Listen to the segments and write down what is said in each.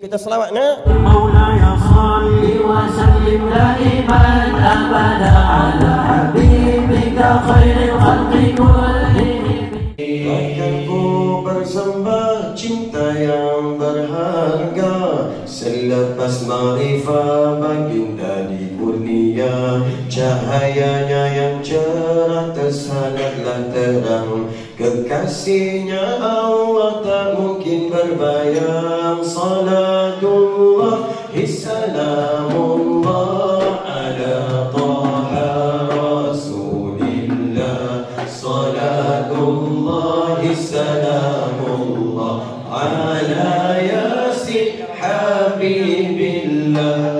kita selawat nak? Maula ya salli wa sallim daiman abada ala habibika khairil khalqi kullihim. Bersembah cinta yang berharga selepas ma'rifah baginda di kurnia cahayanya yang cerah tersalatlah terang kekasihnya Allah tak mungkin berbayang الله سلام الله على طه رسول الله. صلاة الله على ياسين حبيب الله.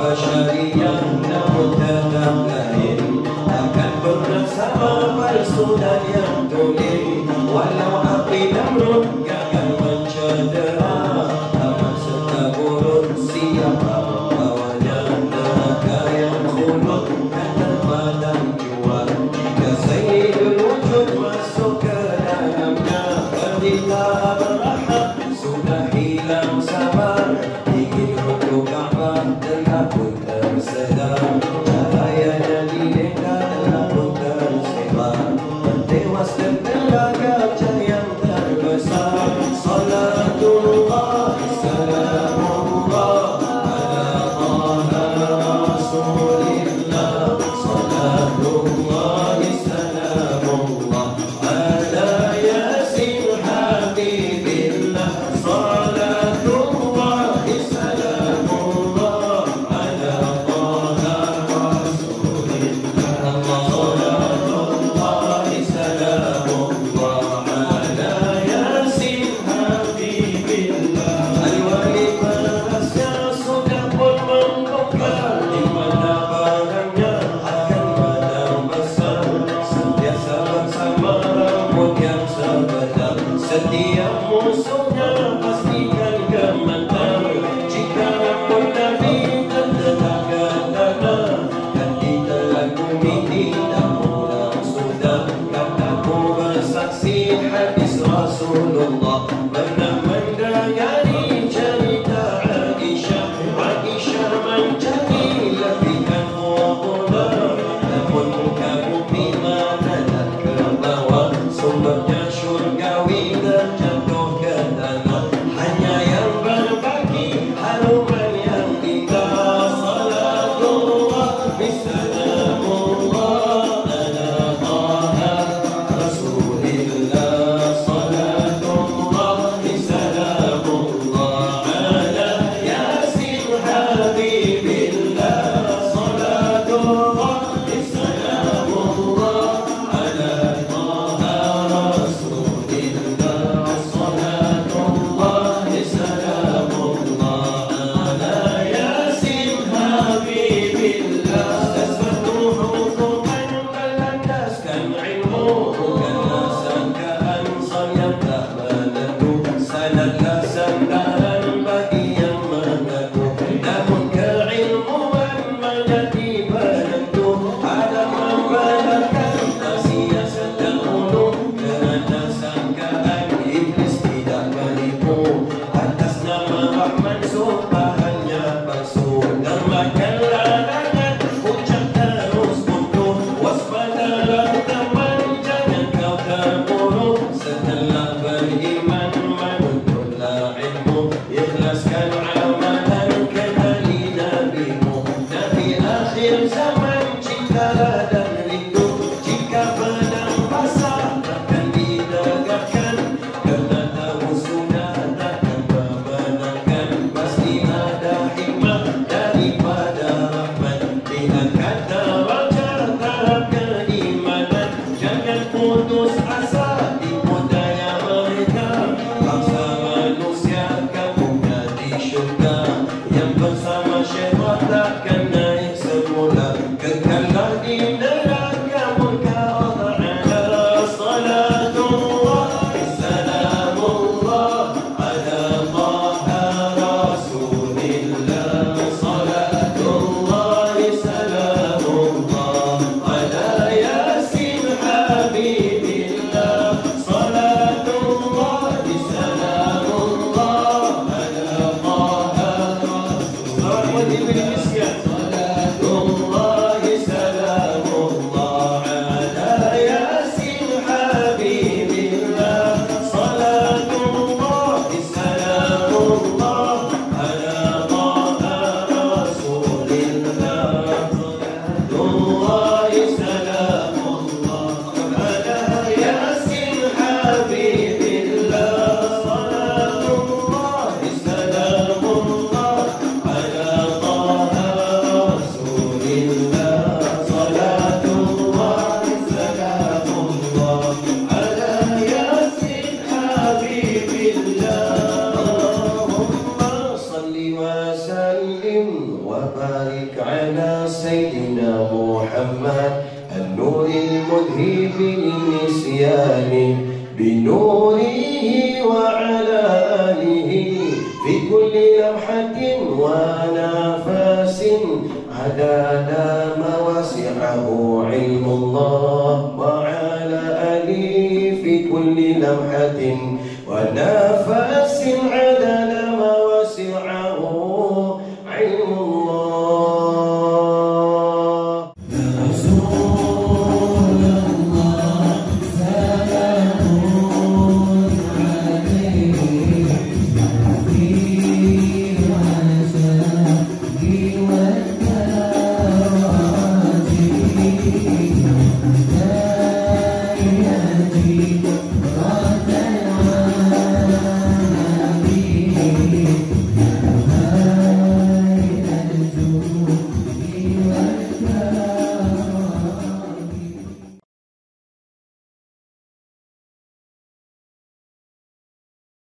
وشريا बीती todos a. Hallelujah. نوره وعلى آله في كل لمحة ونفاس عدد ما وسعه علم الله وعلى آله في كل لمحة ونفاس عدد